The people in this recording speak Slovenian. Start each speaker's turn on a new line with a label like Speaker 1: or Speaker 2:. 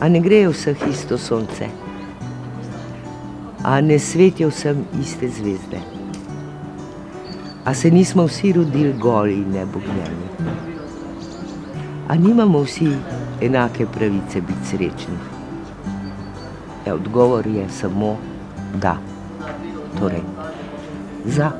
Speaker 1: A ne grejo vseh isto sonce? A ne svetijo vsem iste zvezde? A se nismo vsi rodili goli in nebognjani? A nimamo vsi enake pravice biti srečni? Ja, odgovor je samo da. Torej, za.